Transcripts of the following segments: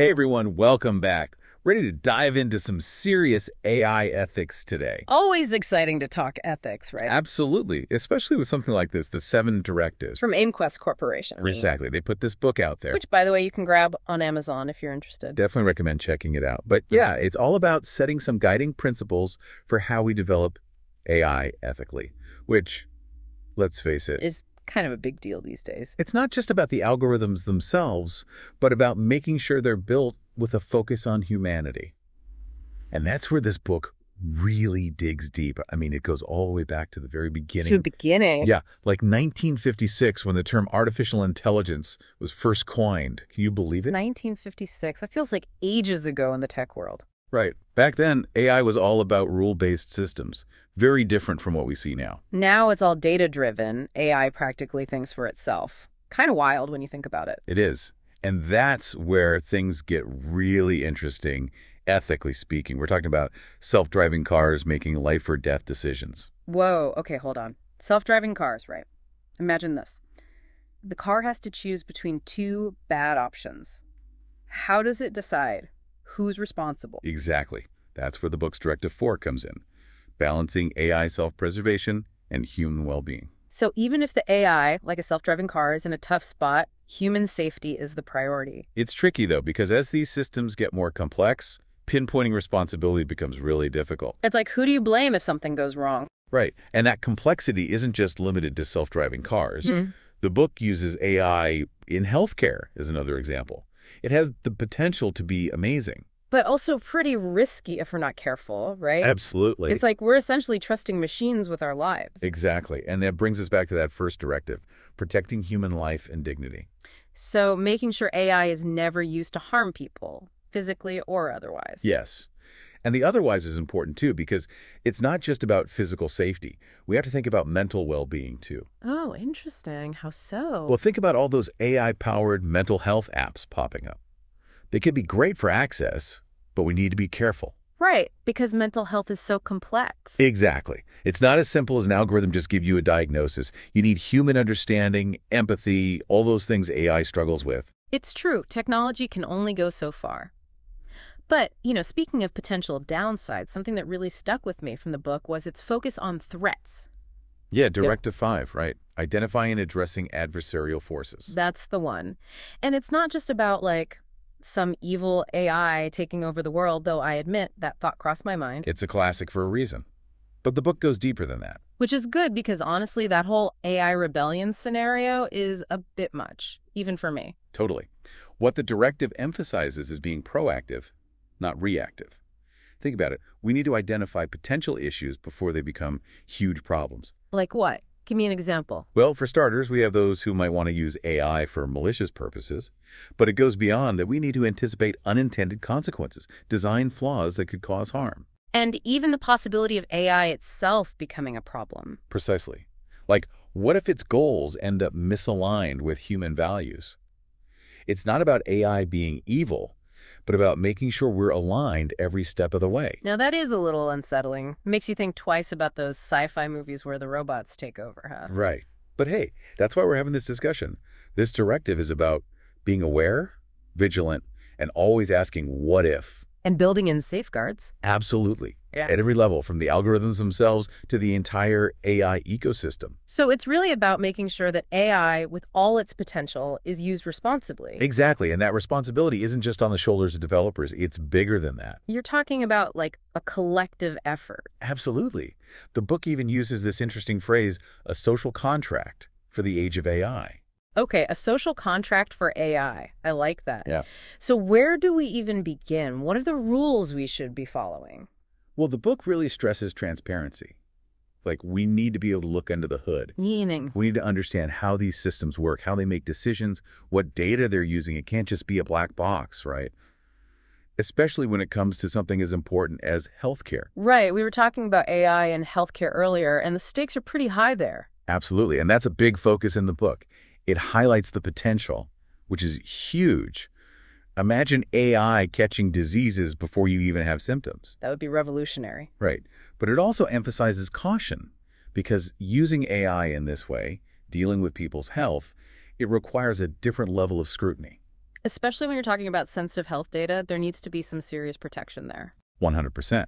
Hey everyone, welcome back. Ready to dive into some serious AI ethics today. Always exciting to talk ethics, right? Absolutely, especially with something like this, the Seven Directives. From AIMQWEST Corporation. Exactly. They put this book out there. Which, by the way, you can grab on Amazon if you're interested. Definitely recommend checking it out. But yeah, it's all about setting some guiding principles for how we develop AI ethically, which, let's face it, Is kind of a big deal these days. It's not just about the algorithms themselves, but about making sure they're built with a focus on humanity. And that's where this book really digs deep. I mean, it goes all the way back to the very beginning. To the beginning. Yeah, like 1956 when the term artificial intelligence was first coined. Can you believe it? 1956. That feels like ages ago in the tech world. Right. Back then, AI was all about rule-based systems, very different from what we see now. Now it's all data-driven. AI practically thinks for itself. Kind of wild when you think about it. It is. And that's where things get really interesting, ethically speaking. We're talking about self-driving cars making life or death decisions. Whoa, okay, hold on. Self-driving cars, right? Imagine this. The car has to choose between two bad options. How does it decide who's responsible? Exactly. That's where the book's Directive 4 comes in, balancing AI self-preservation and human well-being. So even if the AI, like a self-driving car, is in a tough spot, human safety is the priority. It's tricky, though, because as these systems get more complex, pinpointing responsibility becomes really difficult. It's like, who do you blame if something goes wrong? Right. And that complexity isn't just limited to self-driving cars. Mhm. The book uses AI in healthcare as another example. It has the potential to be amazing. But also pretty risky if we're not careful, right? Absolutely. It's like we're essentially trusting machines with our lives. Exactly. And that brings us back to that first directive, protecting human life and dignity. So making sure AI is never used to harm people, physically or otherwise. Yes. And the otherwise is important too, because it's not just about physical safety. We have to think about mental well-being too. Oh, interesting. How so? Well, think about all those AI-powered mental health apps popping up. They could be great for access, but we need to be careful. right, because mental health is so complex. Exactly. It's not as simple as an algorithm just give you a diagnosis. You need human understanding, empathy, all those things AI struggles with. It's true, technology can only go so far. But, you know, speaking of potential downsides, something that really stuck with me from the book was its focus on threats. Yeah, Directive 5, right. Identifying and addressing adversarial forces. That's the one. And it's not just about, like, some evil AI taking over the world, though I admit that thought crossed my mind. It's a classic for a reason. But the book goes deeper than that. Which is good because honestly, that whole AI rebellion scenario is a bit much, even for me. Totally. What the directive emphasizes is being proactive, not reactive. Think about it. We need to identify potential issues before they become huge problems. Like what? Give me an example. Well, for starters, we have those who might want to use AI for malicious purposes, but it goes beyond that we need to anticipate unintended consequences, design flaws that could cause harm. And even the possibility of AI itself becoming a problem. Precisely. Like, what if its goals end up misaligned with human values? It's not about AI being evil, but about making sure we're aligned every step of the way. Now, that is a little unsettling. Makes you think twice about those sci-fi movies where the robots take over, huh? Right. But hey, that's why we're having this discussion. This directive is about being aware, vigilant, and always asking what if. And building in safeguards. Absolutely. Yeah. At every level, from the algorithms themselves to the entire AI ecosystem. So it's really about making sure that AI, with all its potential, is used responsibly. Exactly. And that responsibility isn't just on the shoulders of developers. It's bigger than that. You're talking about like a collective effort. Absolutely. The book even uses this interesting phrase, a social contract for the age of AI. Okay, a social contract for AI. I like that. Yeah. So where do we even begin? What are the rules we should be following? Well, the book really stresses transparency. Like, we need to be able to look under the hood. Meaning, We need to understand how these systems work, how they make decisions, what data they're using. It can't just be a black box, right? Especially when it comes to something as important as healthcare. right, we were talking about AI and healthcare earlier, and the stakes are pretty high there. Absolutely. And that's a big focus in the book. It highlights the potential, which is huge. Imagine AI catching diseases before you even have symptoms. That would be revolutionary. Right. But it also emphasizes caution because using AI in this way, dealing with people's health, it requires a different level of scrutiny. Especially when you're talking about sensitive health data, there needs to be some serious protection there. 100%.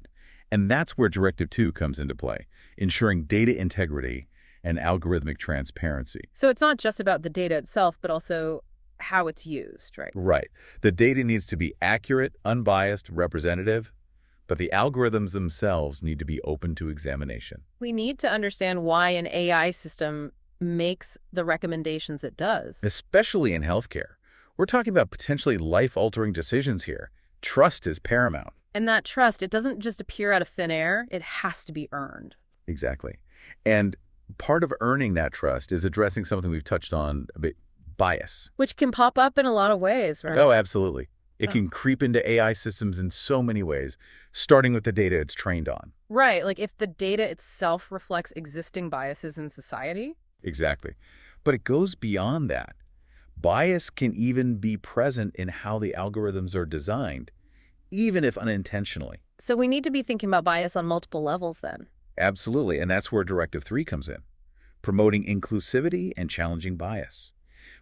And that's where Directive 2 comes into play, ensuring data integrity and algorithmic transparency. So it's not just about the data itself, but also how it's used, right? Right. The data needs to be accurate, unbiased, representative, but the algorithms themselves need to be open to examination. We need to understand why an AI system makes the recommendations it does. Especially in healthcare. We're talking about potentially life-altering decisions here. Trust is paramount. And that trust, it doesn't just appear out of thin air, it has to be earned. Exactly. And part of earning that trust is addressing something we've touched on a bit, bias. Which can pop up in a lot of ways, right? Oh, absolutely. It Oh. can creep into AI systems in so many ways, starting with the data it's trained on. Right, like if the data itself reflects existing biases in society. Exactly. But it goes beyond that. Bias can even be present in how the algorithms are designed, even if unintentionally. So we need to be thinking about bias on multiple levels then. Absolutely, and that's where Directive 3 comes in, promoting inclusivity and challenging bias.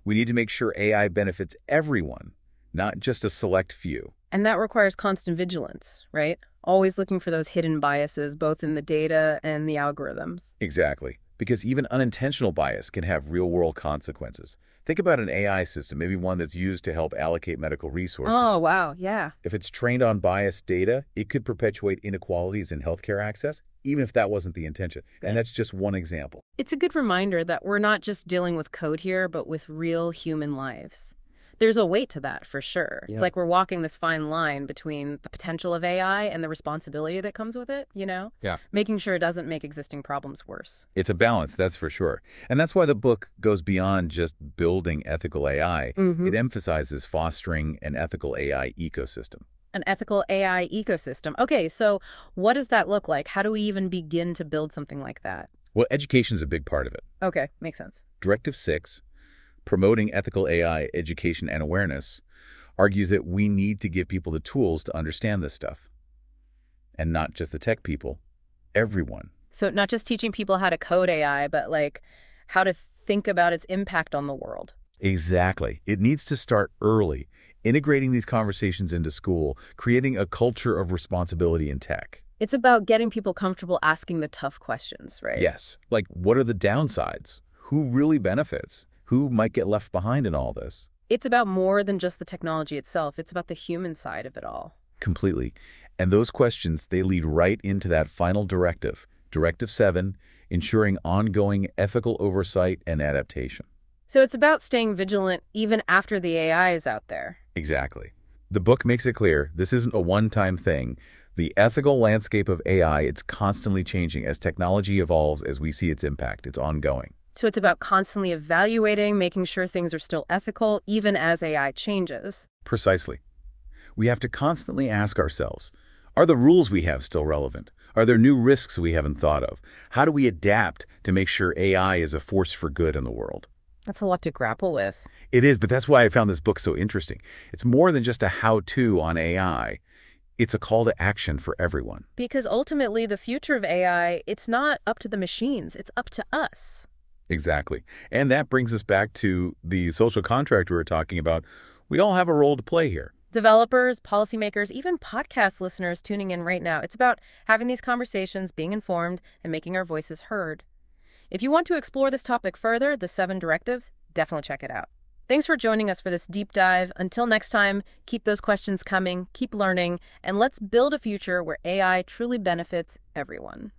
We need to make sure AI benefits everyone, not just a select few. And that requires constant vigilance, right? Always looking for those hidden biases, both in the data and the algorithms. Exactly, because even unintentional bias can have real-world consequences. Think about an AI system, maybe one that's used to help allocate medical resources. Oh, wow, yeah. If it's trained on biased data, it could perpetuate inequalities in healthcare access, even if that wasn't the intention. And that's just one example. It's a good reminder that we're not just dealing with code here, but with real human lives. There's a weight to that for sure. Yeah. It's like we're walking this fine line between the potential of AI and the responsibility that comes with it, you know? Yeah. Making sure it doesn't make existing problems worse. It's a balance, that's for sure. And that's why the book goes beyond just building ethical AI. Mhm. It emphasizes fostering an ethical AI ecosystem. An ethical AI ecosystem. Okay, so what does that look like? How do we even begin to build something like that? Well, education is a big part of it. Okay, makes sense. Directive 6, promoting ethical AI education and awareness, argues that we need to give people the tools to understand this stuff. And not just the tech people, everyone. So not just teaching people how to code AI, but like how to think about its impact on the world. Exactly. It needs to start early, integrating these conversations into school, creating a culture of responsibility in tech. It's about getting people comfortable asking the tough questions, right? Yes. Like, what are the downsides? Who really benefits? Who might get left behind in all this? It's about more than just the technology itself. It's about the human side of it all. Completely. And those questions, they lead right into that final directive, Directive 7, ensuring ongoing ethical oversight and adaptation. So it's about staying vigilant even after the AI is out there. Exactly. The book makes it clear this isn't a one-time thing. The ethical landscape of AI, it's constantly changing as technology evolves, as we see its impact. It's ongoing. So it's about constantly evaluating, making sure things are still ethical, even as AI changes. Precisely. We have to constantly ask ourselves, are the rules we have still relevant? Are there new risks we haven't thought of? How do we adapt to make sure AI is a force for good in the world? That's a lot to grapple with. It is, but that's why I found this book so interesting. It's more than just a how-to on AI. It's a call to action for everyone. Because ultimately, the future of AI, it's not up to the machines, it's up to us. Exactly. And that brings us back to the social contract we were talking about. We all have a role to play here. Developers, policymakers, even podcast listeners tuning in right now, it's about having these conversations, being informed, and making our voices heard. If you want to explore this topic further, the seven directives, definitely check it out. Thanks for joining us for this deep dive. Until next time, keep those questions coming, keep learning, and let's build a future where AI truly benefits everyone.